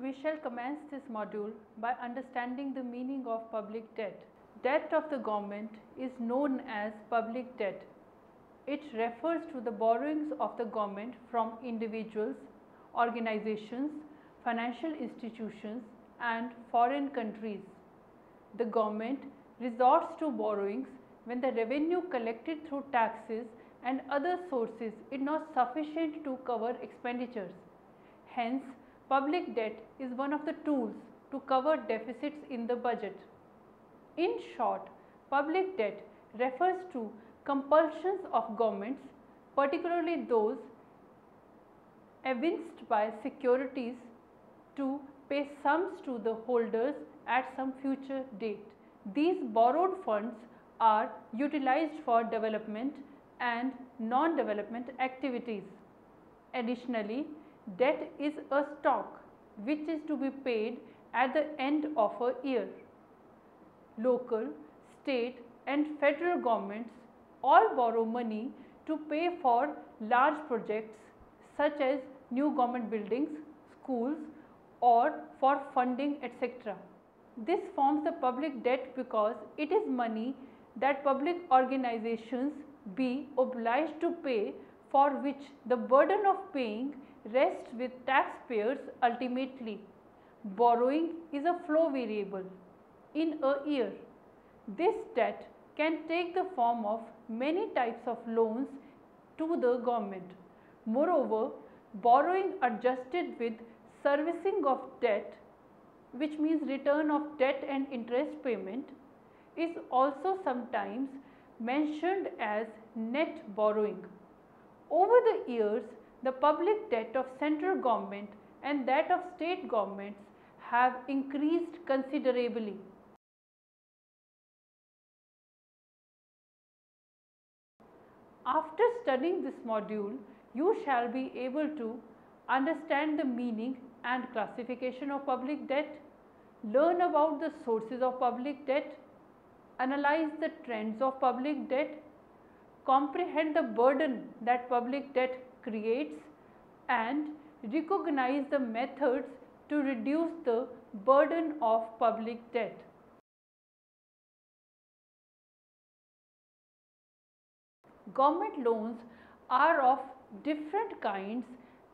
we shall commence this module by understanding the meaning of public debt. Debt of the government is known as public debt. It refers to the borrowings of the government from individuals, organizations, financial institutions and foreign countries. The government resorts to borrowings when the revenue collected through taxes and other sources is not sufficient to cover expenditures. Hence, public debt is one of the tools to cover deficits in the budget. In short, public debt refers to compulsions of governments, particularly those evinced by securities to pay sums to the holders at some future date. These borrowed funds are utilized for development and non-development activities. Additionally, debt is a stock which is to be paid at the end of a year. Local, state and federal governments all borrow money to pay for large projects such as new government buildings, schools or for funding etc. This forms the public debt because it is money that public organizations be obliged to pay for which the burden of paying rests with taxpayers ultimately. Borrowing is a flow variable in a year. This debt can take the form of many types of loans to the government. Moreover, borrowing adjusted with servicing of debt which means return of debt and interest payment is also sometimes mentioned as net borrowing. Over the years, the public debt of central government and that of state governments have increased considerably. After studying this module, you shall be able to understand the meaning and classification of public debt, learn about the sources of public debt, analyze the trends of public debt, comprehend the burden that public debt creates and recognize the methods to reduce the burden of public debt. Government loans are of different kinds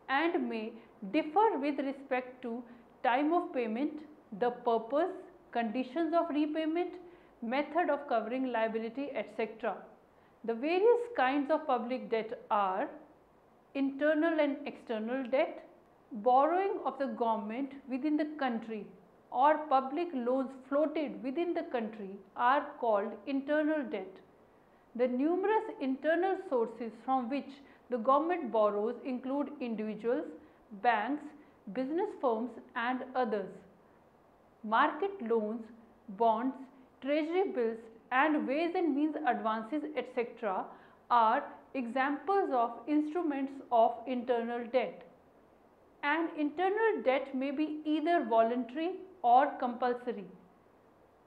and may differ with respect to time of payment, the purpose, conditions of repayment, method of covering liability etc. The various kinds of public debt are internal and external debt, borrowing of the government within the country or public loans floated within the country are called internal debt. The numerous internal sources from which the government borrows include individuals, banks, business firms and others. Market loans, bonds, treasury bills and ways and means advances etc. are examples of instruments of internal debt. An internal debt may be either voluntary or compulsory.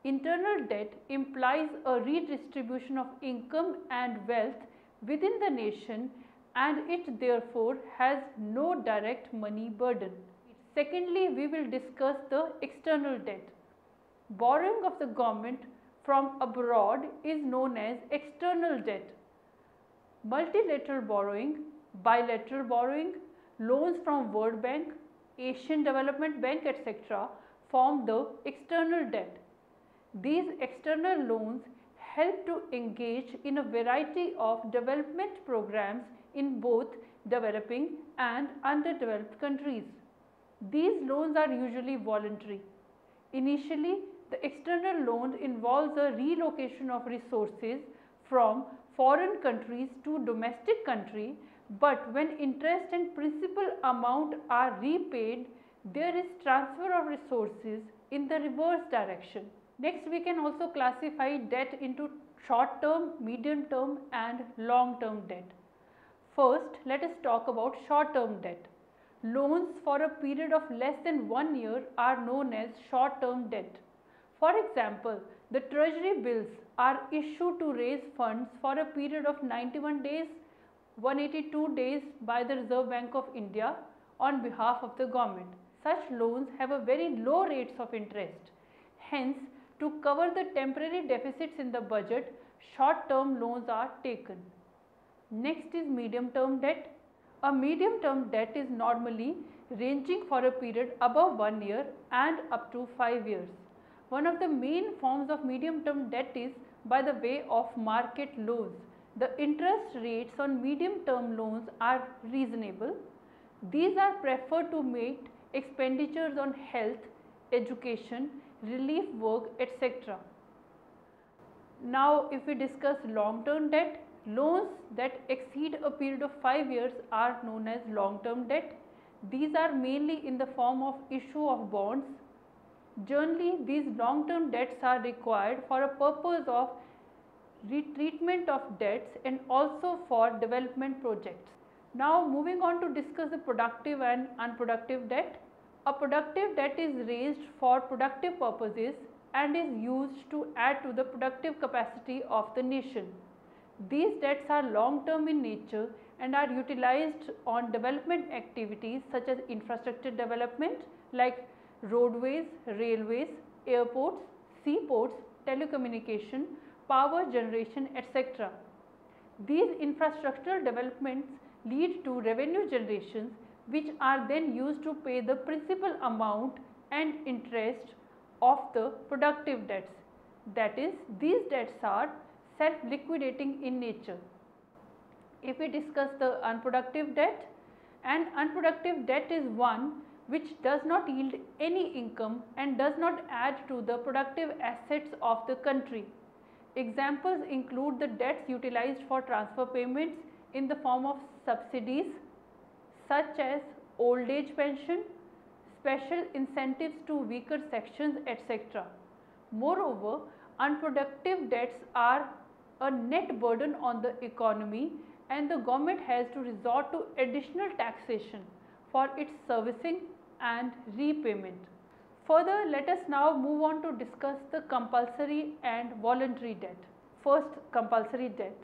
Internal debt implies a redistribution of income and wealth within the nation and it therefore has no direct money burden. Secondly, we will discuss the external debt. Borrowing of the government from abroad is known as external debt. Multilateral borrowing, bilateral borrowing, loans from World Bank, Asian Development Bank etc. form the external debt. These external loans help to engage in a variety of development programs in both developing and underdeveloped countries. These loans are usually voluntary. Initially, the external loan involves a relocation of resources from foreign countries to domestic country, but when interest and principal amount are repaid, there is transfer of resources in the reverse direction. Next, we can also classify debt into short term, medium term and long term debt. First, let us talk about short term debt. Loans for a period of less than one year are known as short term debt. For example, the treasury bills are issued to raise funds for a period of 91 days, 182 days by the Reserve Bank of India on behalf of the government. such loans have a very low rates of interest. Hence, to cover the temporary deficits in the budget, short term loans are taken. Next is medium term debt. A medium term debt is normally ranging for a period above 1 year and up to 5 years. One of the main forms of medium term debt is by the way of market loans. The interest rates on medium term loans are reasonable. These are preferred to meet expenditures on health, education, relief work etc. Now if we discuss long term debt, loans that exceed a period of 5 years are known as long term debt. These are mainly in the form of issue of bonds. Generally these long term debts are required for a purpose of retreatment of debts and also for development projects. Now moving on to discuss the productive and unproductive debt. A productive debt is raised for productive purposes and is used to add to the productive capacity of the nation. These debts are long term in nature and are utilized on development activities such as infrastructure development like roadways, railways, airports, seaports, telecommunication, power generation etc. These infrastructural developments lead to revenue generations which are then used to pay the principal amount and interest of the productive debts. That is, these debts are self liquidating in nature. If we discuss the unproductive debt, an unproductive debt is one which does not yield any income and does not add to the productive assets of the country. Examples include the debts utilized for transfer payments in the form of subsidies such as old age pension, special incentives to weaker sections etc. Moreover, unproductive debts are a net burden on the economy and the government has to resort to additional taxation for its servicing and repayment. Further, let us now move on to discuss the compulsory and voluntary debt. First, compulsory debt.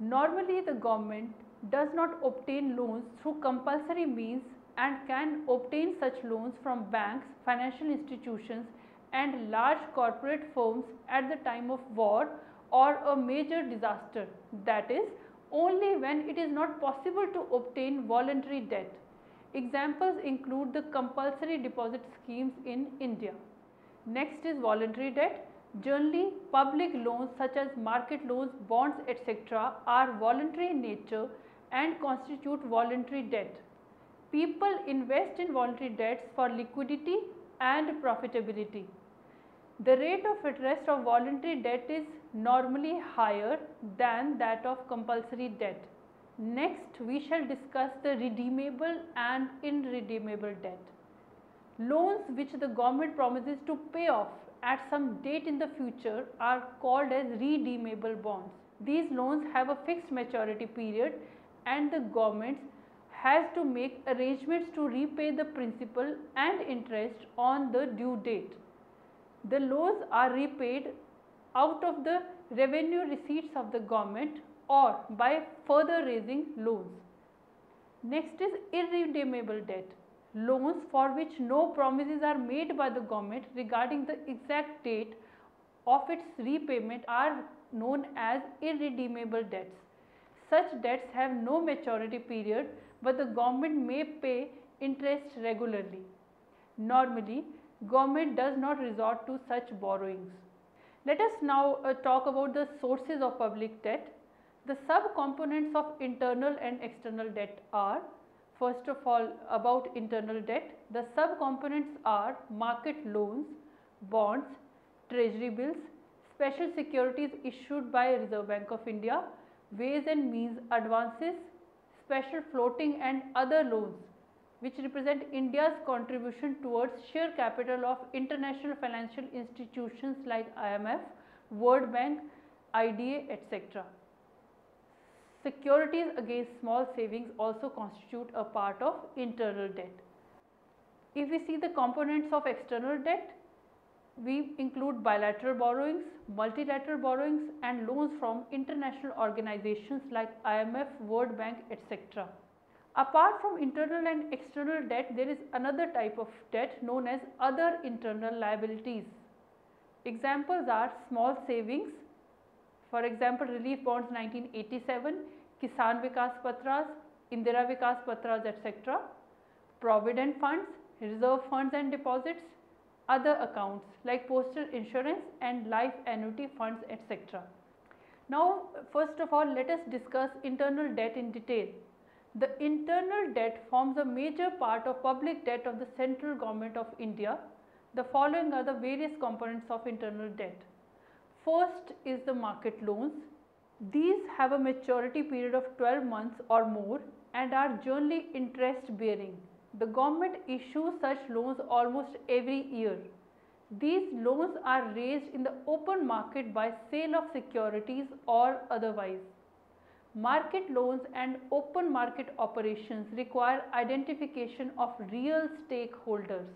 Normally, the government does not obtain loans through compulsory means and can obtain such loans from banks, financial institutions and large corporate firms at the time of war or a major disaster. That is, only when it is not possible to obtain voluntary debt. Examples include the compulsory deposit schemes in India. Next is voluntary debt. Generally, public loans such as market loans, bonds etc. are voluntary in nature and constitute voluntary debt. People invest in voluntary debts for liquidity and profitability. The rate of interest of voluntary debt is normally higher than that of compulsory debt. Next, we shall discuss the redeemable and irredeemable debt. Loans which the government promises to pay off at some date in the future are called as redeemable bonds. These loans have a fixed maturity period and the government has to make arrangements to repay the principal and interest on the due date. The loans are repaid out of the revenue receipts of the government or by further raising loans. Next is irredeemable debt. Loans for which no promises are made by the government regarding the exact date of its repayment are known as irredeemable debts. Such debts have no maturity period but the government may pay interest regularly. Normally, government does not resort to such borrowings. Let us now uh, talk about the sources of public debt. The subcomponents of internal and external debt are first of all about internal debt. The subcomponents are market loans, bonds, treasury bills, special securities issued by Reserve Bank of India, ways and means advances, special floating and other loans which represent India's contribution towards share capital of international financial institutions like IMF, World Bank, IDA etc. Securities against small savings also constitute a part of internal debt. If we see the components of external debt, we include bilateral borrowings, multilateral borrowings and loans from international organizations like IMF, World Bank etc. Apart from internal and external debt, there is another type of debt known as other internal liabilities. Examples are small savings, for example, Relief Bonds 1987, Kisan Vikas Patras, Indira Vikas Patras etc. Provident funds, reserve funds and deposits, other accounts like postal insurance and life annuity funds etc. Now first of all let us discuss internal debt in detail. The internal debt forms a major part of public debt of the central government of India. The following are the various components of internal debt. First is the market loans. These have a maturity period of 12 months or more and are generally interest bearing. The government issues such loans almost every year. These loans are raised in the open market by sale of securities or otherwise. Market loans and open market operations require identification of real stakeholders.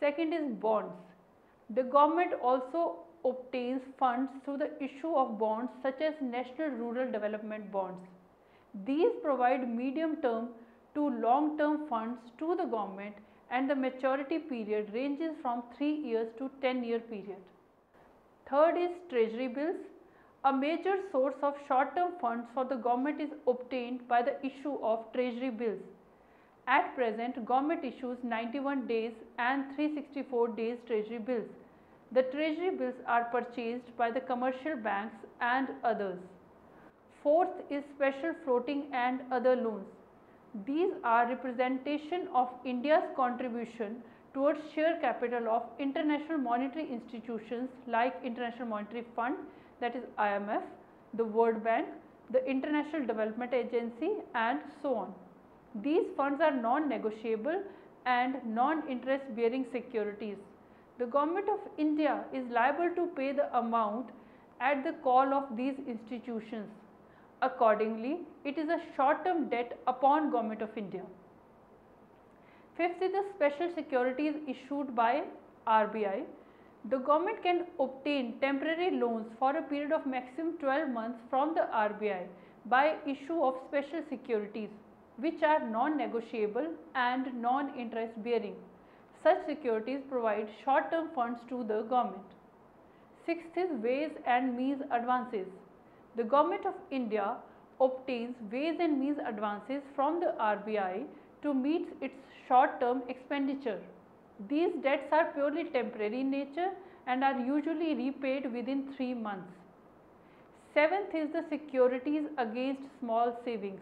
Second is bonds. The government also obtains funds through the issue of bonds such as National Rural Development Bonds. These provide medium term to long term funds to the government and the maturity period ranges from 3 years to 10 year period. Third is treasury bills. A major source of short-term funds for the government is obtained by the issue of treasury bills. At present, government issues 91 days and 364 days treasury bills. The treasury bills are purchased by the commercial banks and others. Fourth is special floating and other loans. These are representation of India's contribution towards share capital of international monetary institutions like International Monetary Fund that is IMF, the World Bank, the International Development Agency and so on. These funds are non-negotiable and non-interest bearing securities. The Government of India is liable to pay the amount at the call of these institutions. Accordingly, it is a short-term debt upon Government of India. Fifth is the special securities issued by RBI the government can obtain temporary loans for a period of maximum 12 months from the RBI by issue of special securities which are non-negotiable and non-interest bearing. Such securities provide short-term funds to the government. Sixth is ways and means advances. The government of India obtains ways and means advances from the RBI to meet its short-term expenditure. These debts are purely temporary in nature and are usually repaid within 3 months. Seventh is the securities against small savings.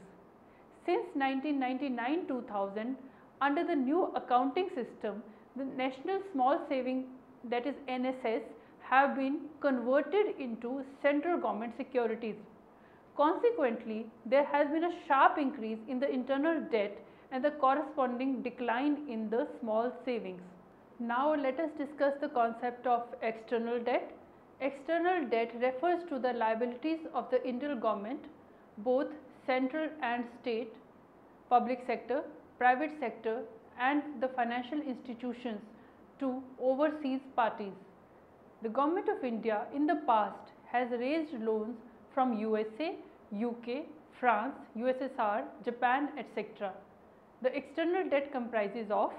Since 1999-2000, under the new accounting system, the National Small Saving that is NSS have been converted into central government securities. Consequently, there has been a sharp increase in the internal debt and the corresponding decline in the small savings. Now let us discuss the concept of external debt. External debt refers to the liabilities of the Indian government, both central and state, public sector, private sector and the financial institutions to overseas parties. The government of India in the past has raised loans from USA, UK, France, USSR, Japan etc. The external debt comprises of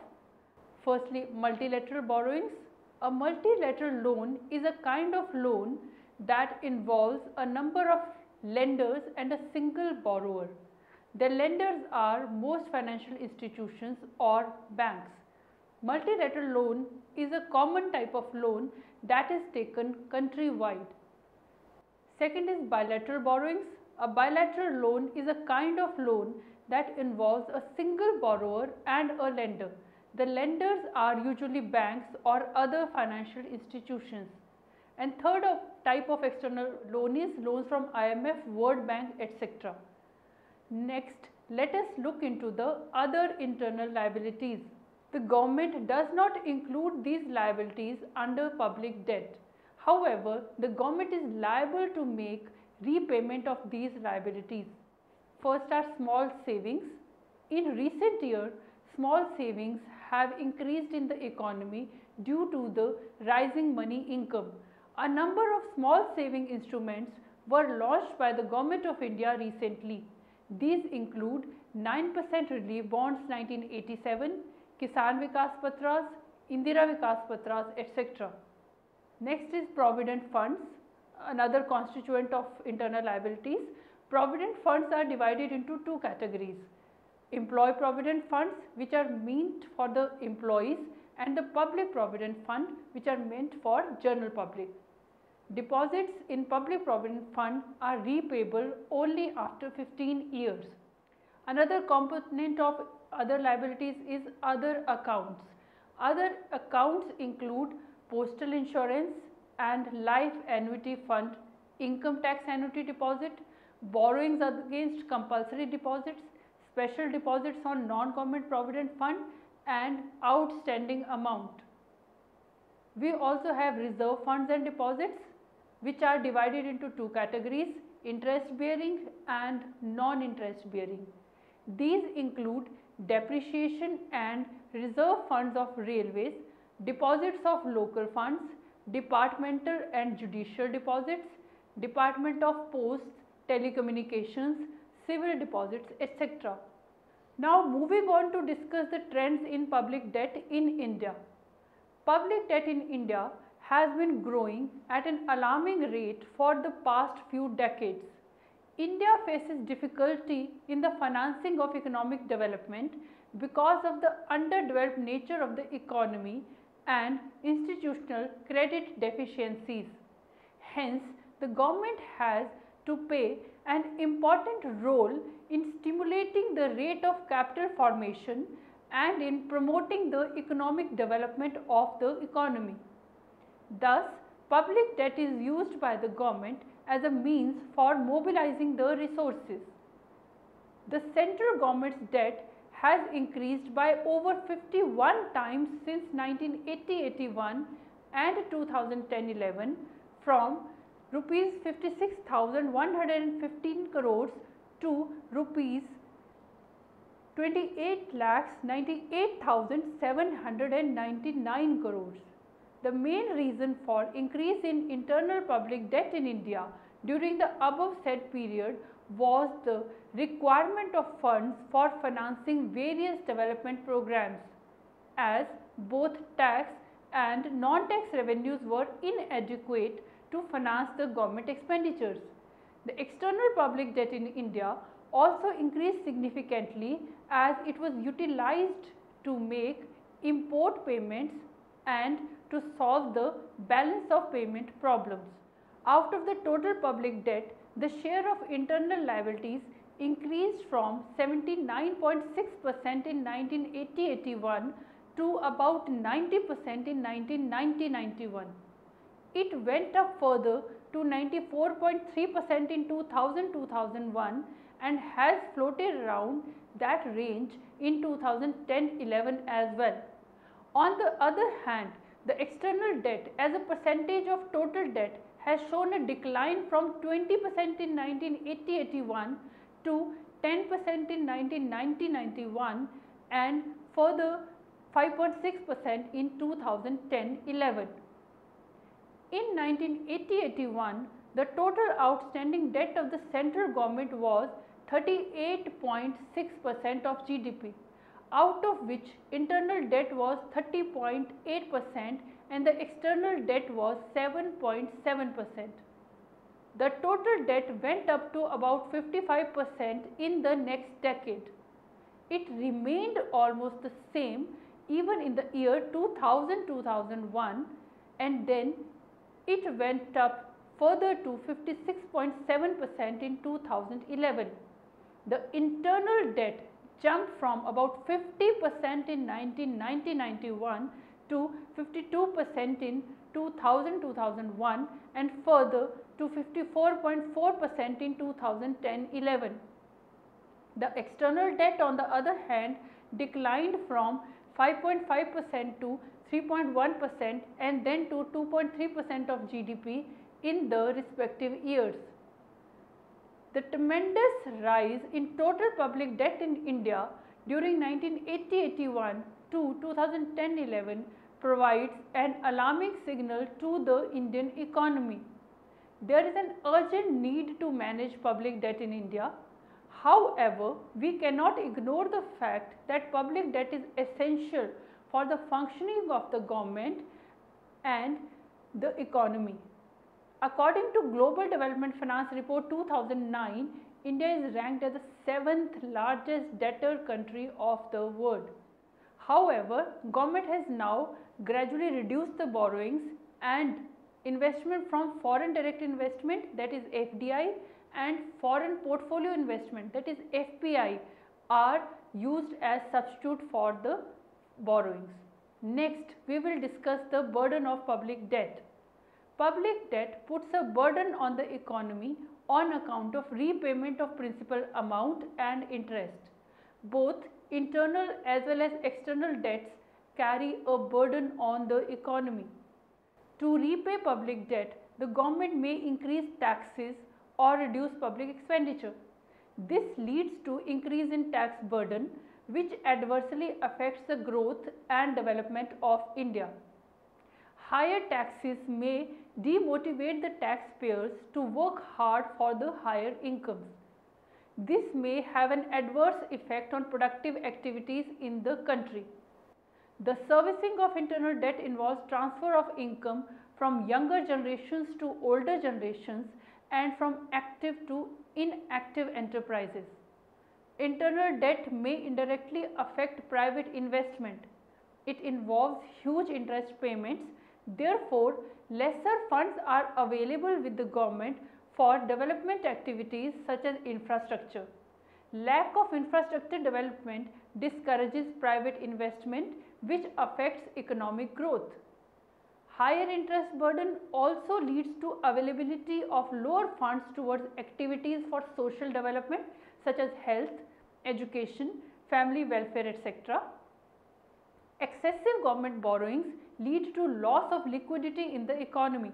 firstly multilateral borrowings. A multilateral loan is a kind of loan that involves a number of lenders and a single borrower. The lenders are most financial institutions or banks. Multilateral loan is a common type of loan that is taken countrywide. Second is bilateral borrowings. A bilateral loan is a kind of loan that involves a single borrower and a lender. The lenders are usually banks or other financial institutions. And third of type of external loan is loans from IMF, World Bank etc. Next, let us look into the other internal liabilities. The government does not include these liabilities under public debt. However, the government is liable to make repayment of these liabilities. First are small savings. In recent years, small savings have increased in the economy due to the rising money income. A number of small saving instruments were launched by the Government of India recently. These include 9% relief bonds 1987, Kisan Vikas Patras, Indira Vikas Patras etc. Next is provident funds, another constituent of internal liabilities. Provident funds are divided into two categories. Employee provident funds which are meant for the employees and the public provident fund which are meant for general public. Deposits in public provident fund are repayable only after 15 years. Another component of other liabilities is other accounts. Other accounts include postal insurance and life annuity fund, income tax annuity deposit, borrowings against compulsory deposits, special deposits on non-government provident fund and outstanding amount. We also have reserve funds and deposits which are divided into two categories interest bearing and non-interest bearing. These include depreciation and reserve funds of railways, deposits of local funds, departmental and judicial deposits, Department of Posts, Telecommunications, civil deposits etc. Now moving on to discuss the trends in public debt in India. Public debt in India has been growing at an alarming rate for the past few decades. India faces difficulty in the financing of economic development because of the underdeveloped nature of the economy and institutional credit deficiencies. Hence, the government has to play an important role in stimulating the rate of capital formation and in promoting the economic development of the economy. Thus, public debt is used by the government as a means for mobilizing the resources. The central government's debt has increased by over 51 times since 1980-81 and 2010-11 from rupees 56,115 crores to rupees 28 lakhs 98,799 crores. The main reason for increase in internal public debt in India during the above said period was the requirement of funds for financing various development programs as both tax and non-tax revenues were inadequate to finance the government expenditures. The external public debt in India also increased significantly as it was utilized to make import payments and to solve the balance of payment problems. Out of the total public debt, the share of internal liabilities increased from 79.6% in 1980-81 to about 90% in 1990-91. It went up further to 94.3% in 2000-2001 and has floated around that range in 2010-11 as well. On the other hand, the external debt as a percentage of total debt has shown a decline from 20% in 1980-81 to 10% in 1990-91 and further 5.6% in 2010-11. In 1980-81, the total outstanding debt of the central government was 38.6% of GDP, out of which internal debt was 30.8% and the external debt was 7.7%. The total debt went up to about 55% in the next decade. It remained almost the same even in the year 2000-2001 and then it went up further to 56.7% in 2011. The internal debt jumped from about 50% in 1990-91 to 52% in 2000-2001 and further to 54.4% in 2010-11. The external debt on the other hand declined from 5.5% to 3.1% and then to 2.3% of GDP in the respective years. The tremendous rise in total public debt in India during 1980-81 to 2010-11 provides an alarming signal to the Indian economy. There is an urgent need to manage public debt in India. However, we cannot ignore the fact that public debt is essential for the functioning of the government and the economy. According to Global Development Finance Report 2009, India is ranked as the seventh largest debtor country of the world. However, government has now gradually reduced the borrowings and investment from foreign direct investment that is FDI and foreign portfolio investment that is FPI are used as substitute for the borrowings. Next, we will discuss the burden of public debt. Public debt puts a burden on the economy on account of repayment of principal amount and interest. Both internal as well as external debts carry a burden on the economy. To repay public debt, the government may increase taxes or reduce public expenditure. This leads to increase in tax burden which adversely affects the growth and development of India. Higher taxes may demotivate the taxpayers to work hard for the higher incomes. This may have an adverse effect on productive activities in the country. The servicing of internal debt involves transfer of income from younger generations to older generations and from active to inactive enterprises. Internal debt may indirectly affect private investment. It involves huge interest payments. Therefore, lesser funds are available with the government for development activities such as infrastructure. Lack of infrastructure development discourages private investment which affects economic growth. Higher interest burden also leads to availability of lower funds towards activities for social development such as health, education, family welfare etc. Excessive government borrowings lead to loss of liquidity in the economy.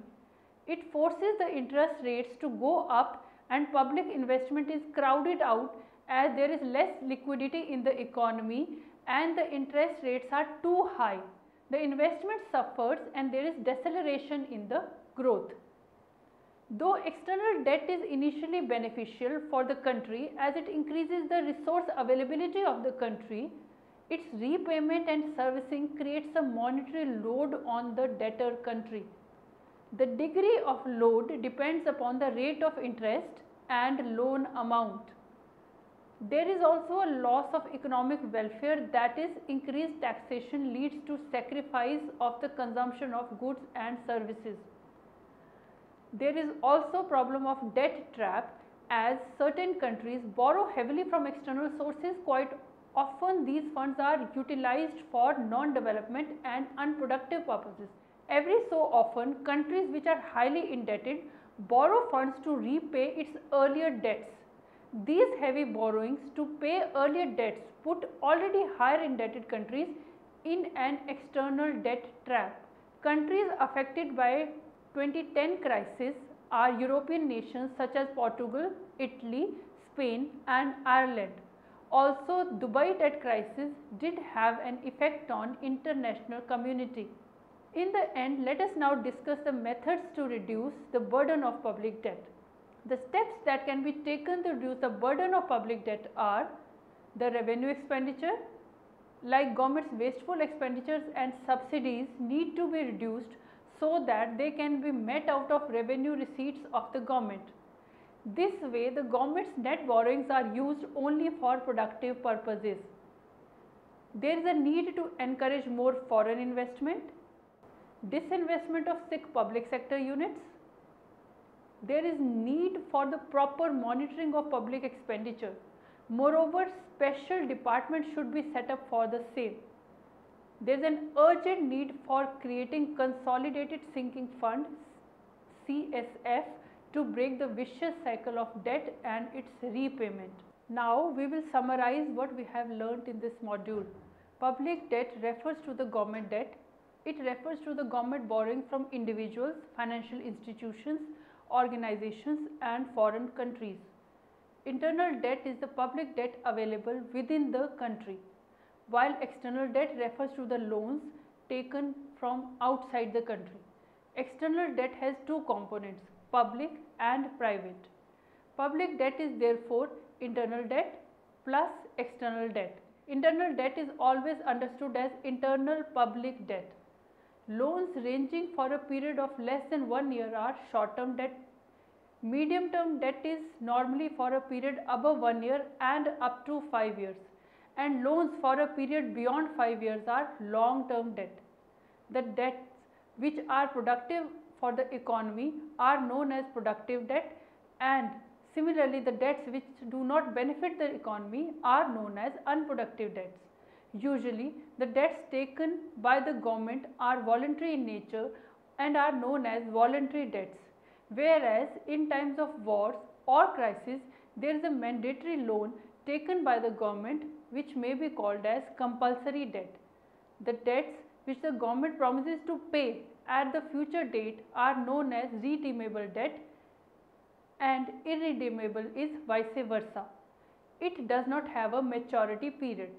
It forces the interest rates to go up and public investment is crowded out as there is less liquidity in the economy and the interest rates are too high the investment suffers and there is deceleration in the growth. Though external debt is initially beneficial for the country as it increases the resource availability of the country, its repayment and servicing creates a monetary load on the debtor country. The degree of load depends upon the rate of interest and loan amount. There is also a loss of economic welfare that is increased taxation leads to sacrifice of the consumption of goods and services. There is also problem of debt trap as certain countries borrow heavily from external sources quite often these funds are utilized for non-development and unproductive purposes. Every so often countries which are highly indebted borrow funds to repay its earlier debts these heavy borrowings to pay earlier debts put already higher indebted countries in an external debt trap. Countries affected by 2010 crisis are European nations such as Portugal, Italy, Spain and Ireland. Also Dubai debt crisis did have an effect on international community. In the end, let us now discuss the methods to reduce the burden of public debt. The steps that can be taken to reduce the burden of public debt are the revenue expenditure like government's wasteful expenditures and subsidies need to be reduced so that they can be met out of revenue receipts of the government. This way the government's net borrowings are used only for productive purposes. There is a need to encourage more foreign investment, disinvestment of sick public sector units, there is need for the proper monitoring of public expenditure. Moreover, special departments should be set up for the same. There is an urgent need for creating consolidated sinking fund CSF to break the vicious cycle of debt and its repayment. Now we will summarize what we have learnt in this module. Public debt refers to the government debt. It refers to the government borrowing from individuals, financial institutions, organizations and foreign countries. Internal debt is the public debt available within the country, while external debt refers to the loans taken from outside the country. External debt has two components, public and private. Public debt is therefore internal debt plus external debt. Internal debt is always understood as internal public debt. Loans ranging for a period of less than one year are short term debt. Medium term debt is normally for a period above one year and up to five years and loans for a period beyond 5 years are long term debt. The debts which are productive for the economy are known as productive debt and similarly the debts which do not benefit the economy are known as unproductive debts. Usually the debts taken by the government are voluntary in nature and are known as voluntary debts whereas in times of wars or crisis there is a mandatory loan taken by the government which may be called as compulsory debt. The debts which the government promises to pay at the future date are known as redeemable debt and irredeemable is vice versa. It does not have a maturity period.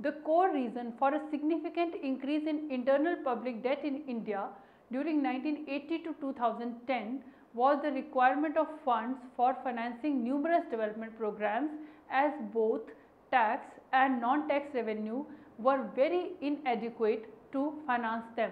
The core reason for a significant increase in internal public debt in India during 1980 to 2010 was the requirement of funds for financing numerous development programs as both tax and non-tax revenue were very inadequate to finance them.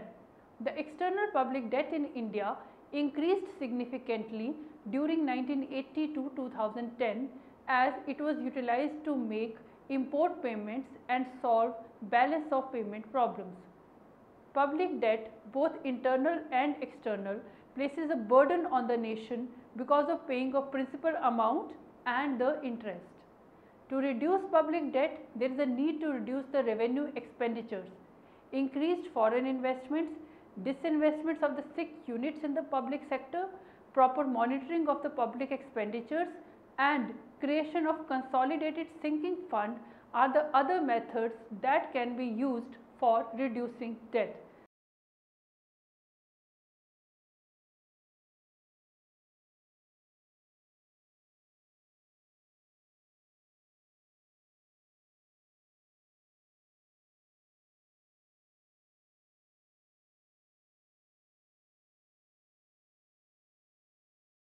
The external public debt in India increased significantly during 1980 to 2010 as it was utilized to make import payments and solve balance of payment problems. Public debt both internal and external places a burden on the nation because of paying of principal amount and the interest. To reduce public debt, there is a need to reduce the revenue expenditures. Increased foreign investments, disinvestments of the sick units in the public sector, proper monitoring of the public expenditures and creation of consolidated sinking fund are the other methods that can be used for reducing debt.